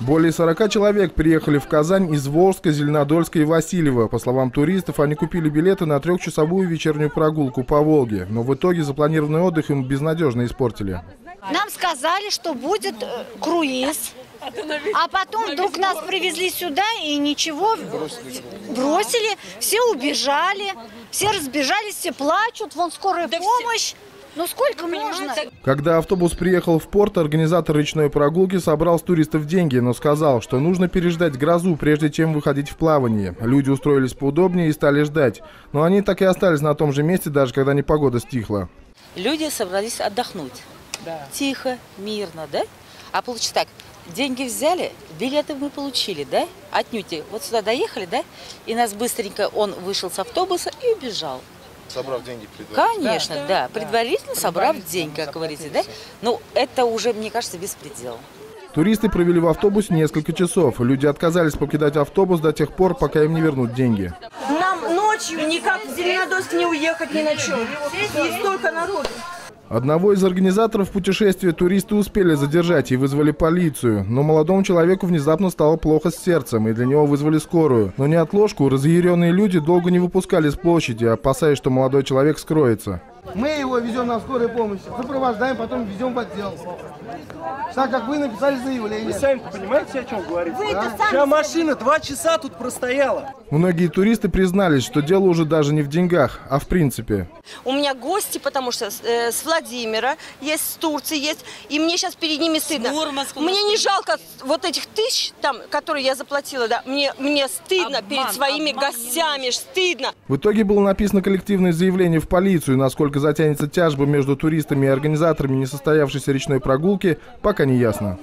Более 40 человек приехали в Казань из Волжска, Зеленодольска и Васильева. По словам туристов, они купили билеты на трехчасовую вечернюю прогулку по Волге. Но в итоге запланированный отдых им безнадежно испортили. Нам сказали, что будет э, круиз. А потом вдруг нас привезли сюда и ничего бросили. Все убежали, все разбежались, все плачут, вон скорая помощь. Ну сколько можно? Когда автобус приехал в порт, организатор речной прогулки собрал с туристов деньги, но сказал, что нужно переждать грозу, прежде чем выходить в плавание. Люди устроились поудобнее и стали ждать. Но они так и остались на том же месте, даже когда непогода стихла. Люди собрались отдохнуть. Тихо, мирно, да? А получится так, деньги взяли, билеты мы получили, да? Отнюдь. Вот сюда доехали, да? И нас быстренько, он вышел с автобуса и убежал. Собрав деньги предварительно. Конечно, да. Предварительно собрав деньги, как говорится, да? Ну, это уже, мне кажется, беспредел. Туристы провели в автобусе несколько часов. Люди отказались покидать автобус до тех пор, пока им не вернут деньги. Нам ночью никак в Зеленодольск не уехать ни на чем. И столько народу. Одного из организаторов путешествия туристы успели задержать и вызвали полицию. Но молодому человеку внезапно стало плохо с сердцем, и для него вызвали скорую. Но не отложку, разъяренные люди долго не выпускали с площади, опасаясь, что молодой человек скроется. Мы его везем на скорой помощи, сопровождаем, потом везем в отдел. Так как вы написали заявление. Вы сами понимаете, о чем говорите? Вся машина два часа тут простояла. Многие туристы признались, что дело уже даже не в деньгах, а в принципе. У меня гости, потому что э, с Владимира есть, с Турции есть, и мне сейчас перед ними стыдно. Мурманска у Мне не жалко вот этих тысяч, там, которые я заплатила, да, мне, мне стыдно Обман, перед своими обман гостями, стыдно. В итоге было написано коллективное заявление в полицию. Насколько затянется тяжба между туристами и организаторами несостоявшейся речной прогулки, пока не ясно.